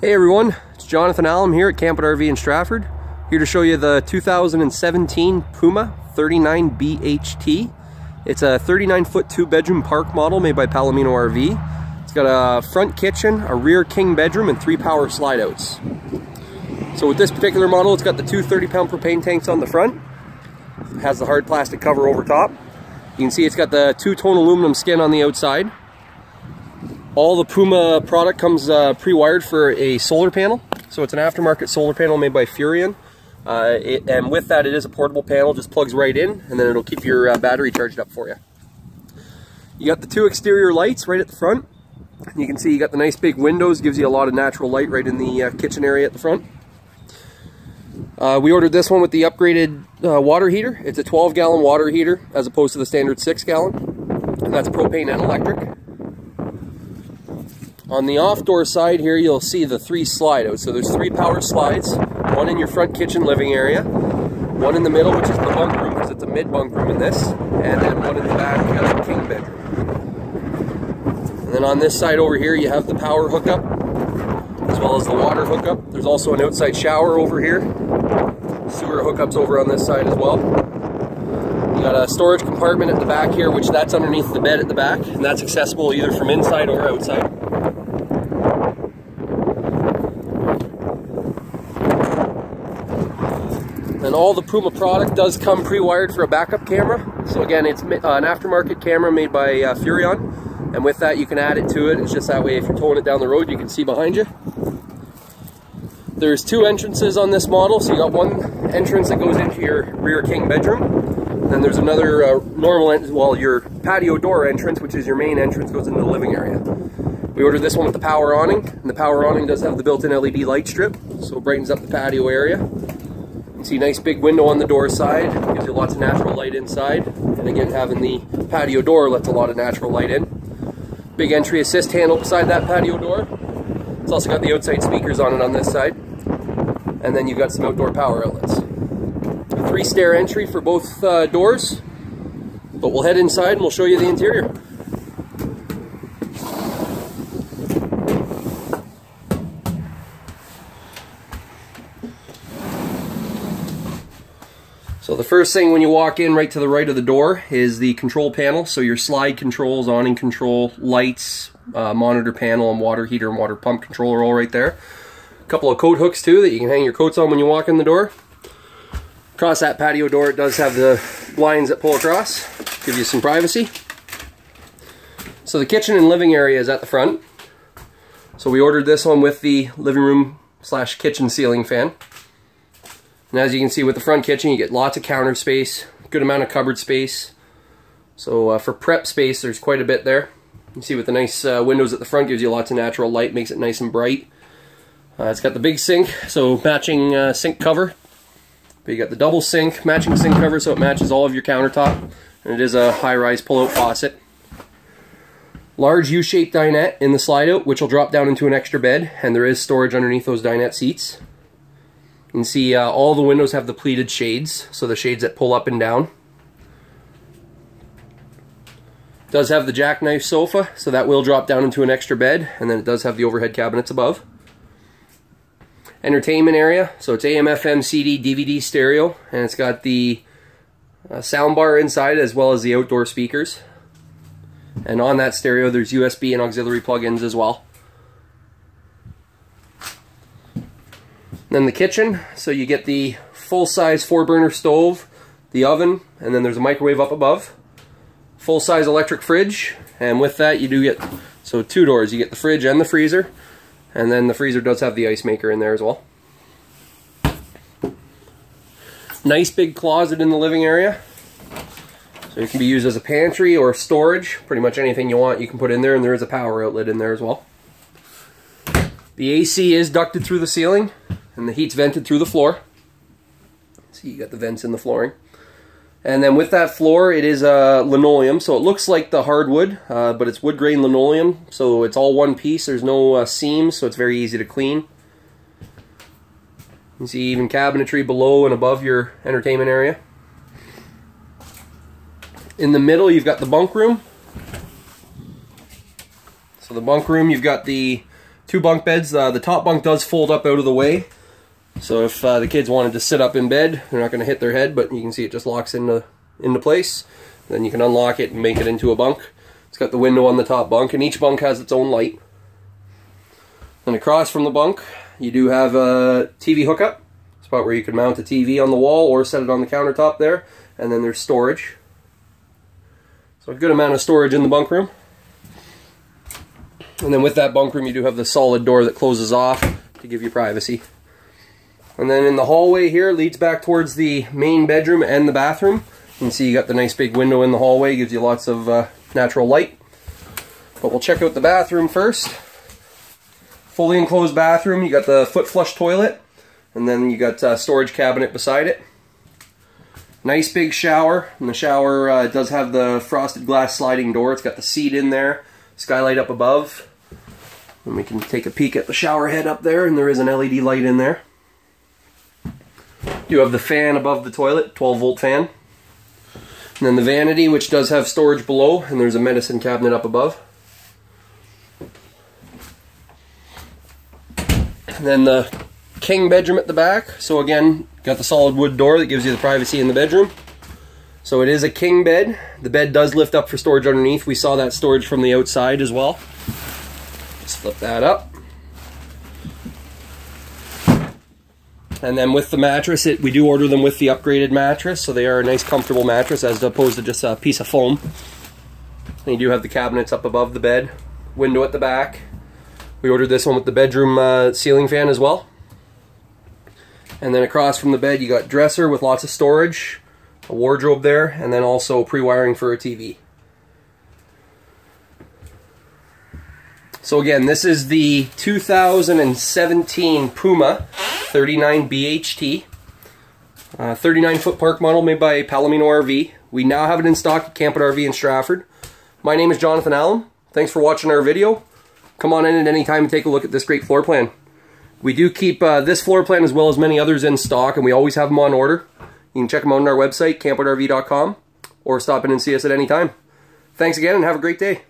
Hey everyone, it's Jonathan Allam here at Camp-Out RV in Stratford. Here to show you the 2017 Puma 39BHT. It's a 39 foot two bedroom park model made by Palomino RV. It's got a front kitchen, a rear king bedroom, and three power slide outs. So with this particular model, it's got the two 30 pound propane tanks on the front. It has the hard plastic cover over top. You can see it's got the two-tone aluminum skin on the outside. All the Puma product comes uh, pre-wired for a solar panel. So it's an aftermarket solar panel made by Furrion. Uh, it, and with that, it is a portable panel, just plugs right in, and then it'll keep your uh, battery charged up for you. You got the two exterior lights right at the front. You can see you got the nice big windows, gives you a lot of natural light right in the uh, kitchen area at the front. Uh, we ordered this one with the upgraded uh, water heater. It's a 12 gallon water heater as opposed to the standard 6 gallon. And that's propane and electric. On the off door side here, you'll see the three slide outs. So there's three power slides, one in your front kitchen living area, one in the middle, which is the bunk room, because it's a mid bunk room in this, and then one in the back, uh, king bedroom. And then on this side over here, you have the power hookup, as well as the water hookup. There's also an outside shower over here. Sewer hookups over on this side as well. You got a storage compartment at the back here, which that's underneath the bed at the back, and that's accessible either from inside or outside. And all the Puma product does come pre-wired for a backup camera. So again, it's an aftermarket camera made by uh, Furrion. And with that, you can add it to it. It's just that way if you're towing it down the road, you can see behind you. There's two entrances on this model. So you got one entrance that goes into your rear king bedroom. And then there's another uh, normal, well, your patio door entrance, which is your main entrance, goes into the living area. We ordered this one with the power awning, and the power awning does have the built-in LED light strip, so it brightens up the patio area. You see nice big window on the door side, gives you lots of natural light inside. And again, having the patio door lets a lot of natural light in. Big entry assist handle beside that patio door. It's also got the outside speakers on it on this side. And then you've got some outdoor power outlets. Three stair entry for both uh, doors. But we'll head inside and we'll show you the interior. So the first thing when you walk in right to the right of the door is the control panel. So your slide controls, awning control, lights, uh, monitor panel, and water heater and water pump controller all right there. A couple of coat hooks too that you can hang your coats on when you walk in the door. Across that patio door it does have the blinds that pull across, give you some privacy. So the kitchen and living area is at the front. So we ordered this one with the living room slash kitchen ceiling fan. And as you can see with the front kitchen, you get lots of counter space, good amount of cupboard space. So uh, for prep space, there's quite a bit there. You see with the nice uh, windows at the front, gives you lots of natural light, makes it nice and bright. Uh, it's got the big sink, so matching uh, sink cover. But you got the double sink, matching sink cover, so it matches all of your countertop. And it is a high-rise pull-out faucet. Large U-shaped dinette in the slide-out, which will drop down into an extra bed, and there is storage underneath those dinette seats. You can see uh, all the windows have the pleated shades, so the shades that pull up and down. Does have the jackknife sofa, so that will drop down into an extra bed, and then it does have the overhead cabinets above. Entertainment area, so it's AM, FM, CD, DVD, stereo, and it's got the uh, sound bar inside as well as the outdoor speakers. And on that stereo, there's USB and auxiliary plug-ins as well. Then the kitchen, so you get the full-size four-burner stove, the oven, and then there's a microwave up above. Full-size electric fridge, and with that you do get, so two doors, you get the fridge and the freezer, and then the freezer does have the ice maker in there as well. Nice big closet in the living area. So it can be used as a pantry or storage, pretty much anything you want you can put in there, and there is a power outlet in there as well. The AC is ducted through the ceiling, and the heat's vented through the floor. See, you got the vents in the flooring. And then with that floor, it is a uh, linoleum, so it looks like the hardwood, uh, but it's wood grain linoleum, so it's all one piece. There's no uh, seams, so it's very easy to clean. You see even cabinetry below and above your entertainment area. In the middle, you've got the bunk room. So the bunk room, you've got the Two bunk beds. Uh, the top bunk does fold up out of the way. So if uh, the kids wanted to sit up in bed, they're not going to hit their head, but you can see it just locks into, into place. Then you can unlock it and make it into a bunk. It's got the window on the top bunk, and each bunk has its own light. And across from the bunk, you do have a TV hookup, spot where you can mount a TV on the wall or set it on the countertop there. And then there's storage. So a good amount of storage in the bunk room. And then with that bunk room, you do have the solid door that closes off to give you privacy. And then in the hallway here leads back towards the main bedroom and the bathroom. You can see you got the nice big window in the hallway, gives you lots of uh, natural light. But we'll check out the bathroom first. Fully enclosed bathroom, you got the foot flush toilet, and then you got a storage cabinet beside it. Nice big shower, and the shower uh, does have the frosted glass sliding door. It's got the seat in there, skylight up above. And we can take a peek at the shower head up there, and there is an LED light in there. You have the fan above the toilet, 12 volt fan. And then the vanity, which does have storage below, and there's a medicine cabinet up above. And then the king bedroom at the back. So again, got the solid wood door that gives you the privacy in the bedroom. So it is a king bed. The bed does lift up for storage underneath. We saw that storage from the outside as well. Just flip that up. And then with the mattress, it, we do order them with the upgraded mattress, so they are a nice comfortable mattress as opposed to just a piece of foam. And you do have the cabinets up above the bed, window at the back. We ordered this one with the bedroom uh, ceiling fan as well. And then across from the bed, you got dresser with lots of storage, a wardrobe there, and then also pre-wiring for a TV. So again, this is the 2017 Puma 39 BHT. Uh, 39 foot park model made by Palomino RV. We now have it in stock at Camp-Out RV in Stratford. My name is Jonathan Allen. Thanks for watching our video. Come on in at any time and take a look at this great floor plan. We do keep uh, this floor plan as well as many others in stock and we always have them on order. You can check them out on our website, campoutRV.com or stop in and see us at any time. Thanks again and have a great day.